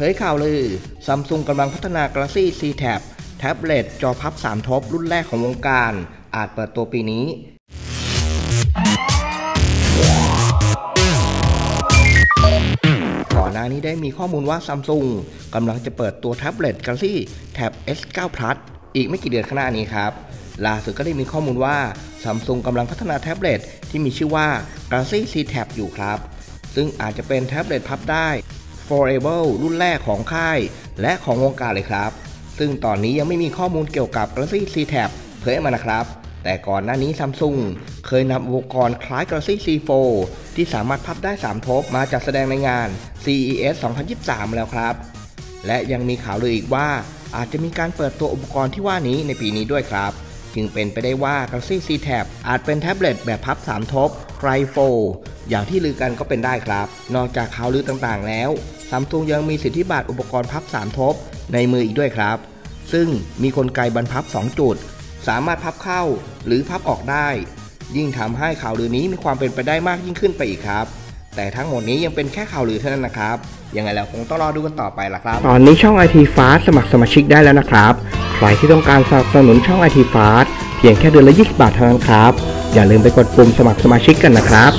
เผยข่าวลือซัมซุงกำลังพัฒนา Galaxy C Tab แท็บเล็ตจอพับ 3 ทบรุ่นแรกของวงการ อาจเปิดตัวปีนี้ ก่อนหน้านี้ได้มีข้อมูลว่าซัมซุงกำลังจะเปิดตัวแท็บเล็ต Galaxy Tab S9 Plus อีกไม่กี่เดือนข้างหน้านี้ครับล่าสุดก็ได้มีข้อมูลว่าซัมซุงกำลังพัฒนาแท็บเล็ตที่มีชื่อว่า Galaxy C Tab อยู่ครับ ซึ่งอาจจะเป็นแท็บเล็ตพับได้ Forever รุ่นแรกของค่าย และของวงการเลยครับ ซึ่งตอนนี้ยังไม่มีข้อมูลเกี่ยวกับ Galaxy C Tab เผยออกมานะครับ แต่ก่อนหน้านี้ซัมซุงเคยนำอุปกรณ์คล้าย Galaxy C4 ที่สามารถพับได้ 3 ทบมาจัดแสดงในงาน CES 2023 แล้วครับ และยังมีข่าวลืออีกว่าอาจจะมีการเปิดตัวอุปกรณ์ที่ว่านี้ในปีนี้ด้วยครับ จึงเป็นไปได้ว่า Galaxy C Tab อาจเป็นแท็บเล็ตแบบพับ 3 ทบ Cry 4 อย่างที่ลือกันก็เป็นได้ครับ นอกจากข่าวลือต่างๆแล้วซัมซุงยังมีสิทธิบัตรอุปกรณ์พับ 3 ทบในมืออีกด้วยครับ ซึ่งมีกลไกบรรพับ 2 จุด สามารถพับเข้าหรือพับออกได้ ยิ่งทำให้ข่าวลือนี้มีความเป็นไปได้มากยิ่งขึ้นไปอีกครับ แต่ทั้งหมดนี้ยังเป็นแค่ข่าวลือเท่านั้นนะครับ ยังไงแล้วคงต้องรอดูกันต่อไปละครับ ตอนนี้ช่อง IT Fast สมัครสมาชิกได้แล้วนะครับ ใครที่ต้องการสนับสนุนช่อง IT Fast เพียงแค่เดือนละ 20 บาทเท่านั้นครับ อย่าลืมไปกดปุ่มสมัครสมาชิกกันนะครับ